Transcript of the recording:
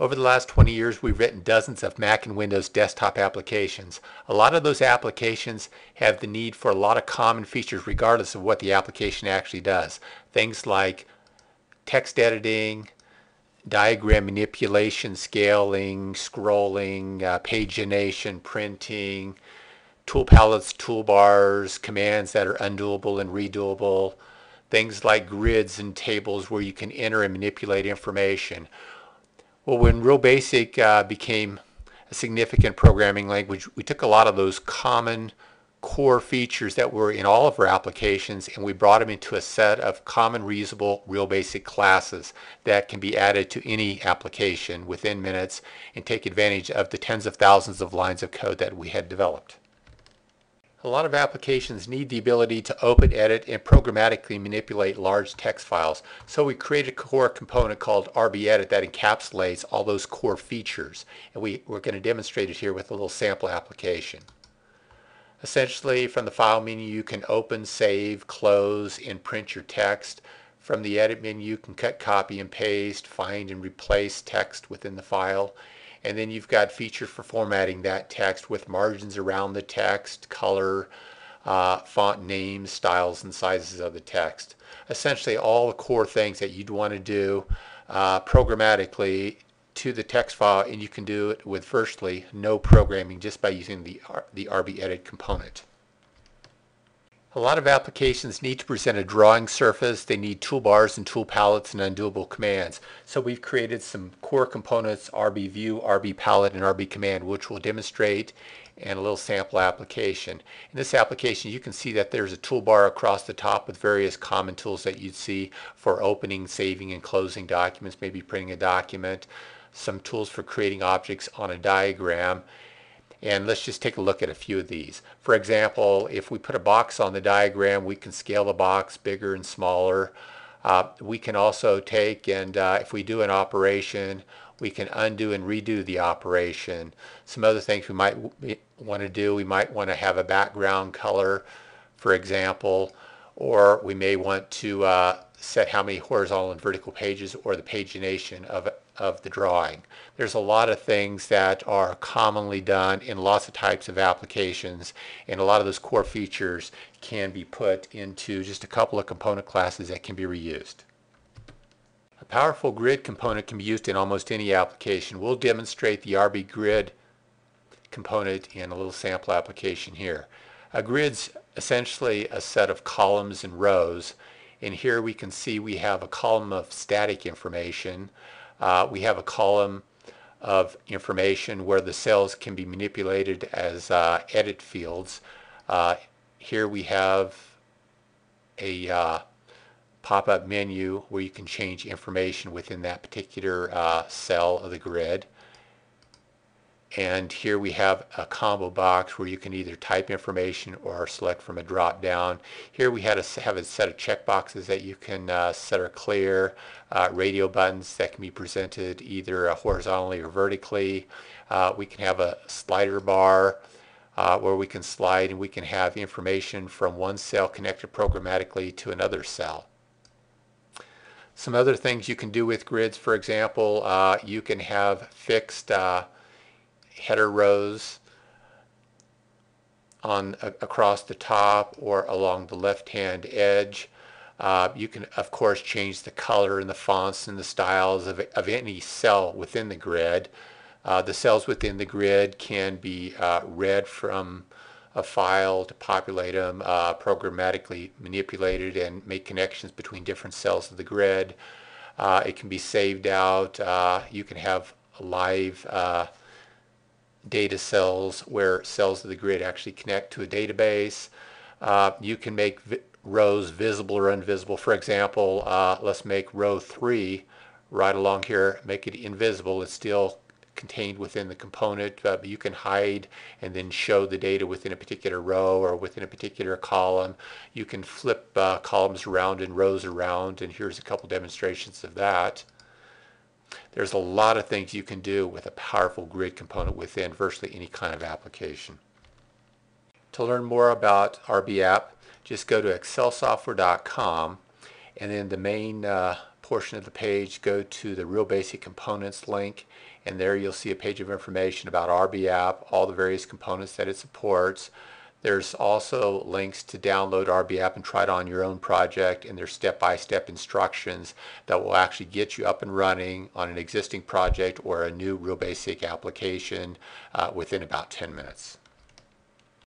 Over the last 20 years, we've written dozens of Mac and Windows desktop applications. A lot of those applications have the need for a lot of common features regardless of what the application actually does. Things like text editing, diagram manipulation, scaling, scrolling, uh, pagination, printing, tool palettes, toolbars, commands that are undoable and redoable, things like grids and tables where you can enter and manipulate information. Well, when REALbasic uh, became a significant programming language, we took a lot of those common core features that were in all of our applications and we brought them into a set of common reusable REALbasic classes that can be added to any application within minutes and take advantage of the tens of thousands of lines of code that we had developed. A lot of applications need the ability to open, edit, and programmatically manipulate large text files. So we created a core component called RBEdit that encapsulates all those core features. And we, we're going to demonstrate it here with a little sample application. Essentially, from the File menu, you can open, save, close, and print your text. From the Edit menu, you can cut, copy, and paste, find, and replace text within the file. And then you've got features for formatting that text with margins around the text, color, uh, font names, styles, and sizes of the text. Essentially all the core things that you'd want to do uh, programmatically to the text file and you can do it with virtually no programming just by using the, the RBEdit component. A lot of applications need to present a drawing surface. They need toolbars and tool palettes and undoable commands. So we've created some core components, RB View, RB Palette, and RB Command, which we'll demonstrate and a little sample application. In this application, you can see that there's a toolbar across the top with various common tools that you'd see for opening, saving, and closing documents, maybe printing a document, some tools for creating objects on a diagram, and let's just take a look at a few of these. For example, if we put a box on the diagram, we can scale the box bigger and smaller. Uh, we can also take and uh, if we do an operation, we can undo and redo the operation. Some other things we might want to do, we might want to have a background color, for example, or we may want to uh, set how many horizontal and vertical pages or the pagination of, of the drawing. There's a lot of things that are commonly done in lots of types of applications and a lot of those core features can be put into just a couple of component classes that can be reused. A powerful grid component can be used in almost any application. We'll demonstrate the RB grid component in a little sample application here. A grid's essentially a set of columns and rows and here we can see we have a column of static information. Uh, we have a column of information where the cells can be manipulated as uh, edit fields. Uh, here we have a uh, pop-up menu where you can change information within that particular uh, cell of the grid. And here we have a combo box where you can either type information or select from a drop down. Here we had a, have a set of checkboxes that you can uh, set or clear, uh, radio buttons that can be presented either uh, horizontally or vertically. Uh, we can have a slider bar uh, where we can slide and we can have information from one cell connected programmatically to another cell. Some other things you can do with grids, for example, uh, you can have fixed header rows on across the top or along the left-hand edge. Uh, you can, of course, change the color and the fonts and the styles of, of any cell within the grid. Uh, the cells within the grid can be uh, read from a file to populate them, uh, programmatically manipulated and make connections between different cells of the grid. Uh, it can be saved out. you can have live data cells where cells of the grid actually connect to a database. Uh, you can make vi rows visible or invisible. For example, uh, let's make row 3 right along here, make it invisible. It's still contained within the component, uh, but you can hide and then show the data within a particular row or within a particular column. You can flip uh, columns around and rows around, and here's a couple demonstrations of that. There's a lot of things you can do with a powerful grid component within virtually any kind of application. To learn more about RB app, just go to excelsoftware.com and then the main uh, portion of the page, go to the REALbasic Components link, and there you'll see a page of information about RB app, all the various components that it supports. There's also links to download RB app and try it on your own project, and there's step-by-step instructions that will actually get you up and running on an existing project or a new REALbasic application uh, within about 10 minutes.